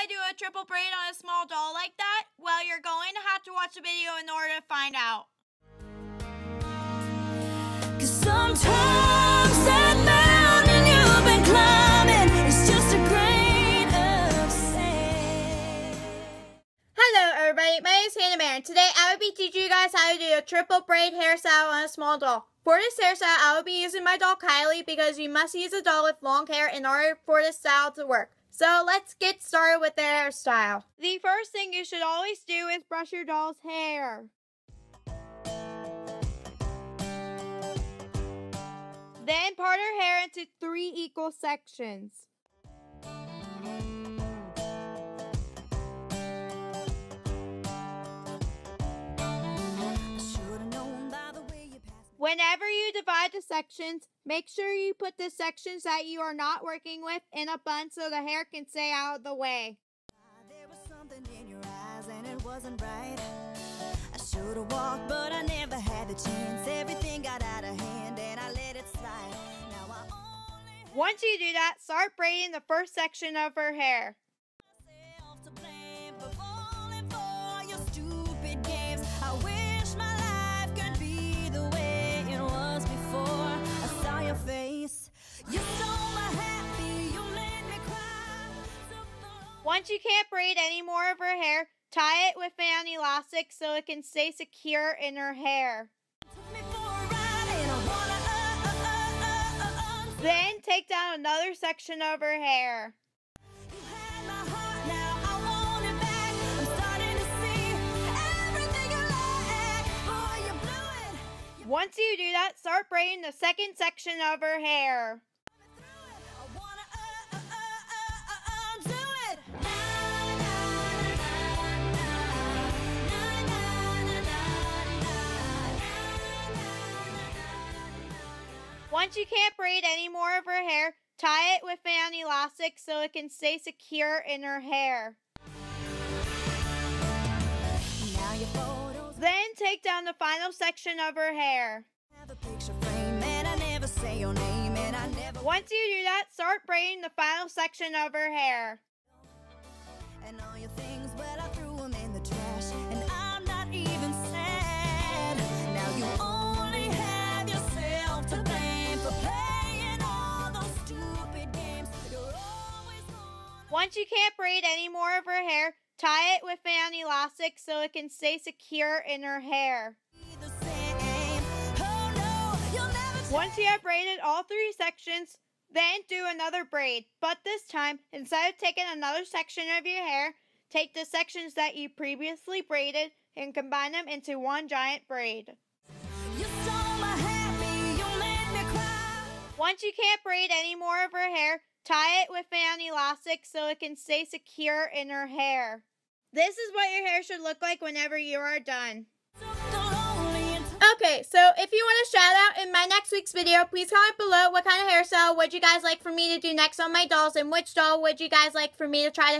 I do a triple braid on a small doll like that? Well, you're going to have to watch the video in order to find out. Cause sometimes that mountain you've been climbing is just a grain of sand. Hello everybody, my name is Hannah Mayer. Today I will be teaching you guys how to do a triple braid hairstyle on a small doll. For this hairstyle, I will be using my doll Kylie because you must use a doll with long hair in order for this style to work. So let's get started with the hairstyle. The first thing you should always do is brush your doll's hair. Then part her hair into three equal sections. Whenever you divide the sections, make sure you put the sections that you are not working with in a bun so the hair can stay out of the way. There was something in your eyes and it wasn't right. I should've walked, but I never had the chance. Everything got out of hand and I let it slide. Now I only Once you do that, start braiding the first section of her hair. Once you can't braid any more of her hair, tie it with an elastic so it can stay secure in her hair. Took me for a ride and I wanna uh, uh, uh, Then take down another section of her hair. You had my heart, now I want it back. I'm starting to see everything you lack. Boy, you blew it. You Once you do that, start braiding the second section of her hair. Once you can't braid any more of her hair, tie it with an elastic so it can stay secure in her hair. Now your photos Then take down the final section of her hair. have a picture frame, and I never say your name, and I never. Once you do that, start braiding the final section of her hair. Once you can't braid any more of her hair, tie it with an elastic so it can stay secure in her hair. Once you have braided all three sections, then do another braid. But this time, instead of taking another section of your hair, take the sections that you previously braided and combine them into one giant braid. You happy, you. Once you can't braid any more of her hair, tie it with an elastic so it can stay secure in her hair. This is what your hair should look like whenever you are done. Okay, so if you want a shout out in my next week's video, please comment below what kind of hairstyle would you guys like for me to do next on my dolls and which doll would you guys like for me to try to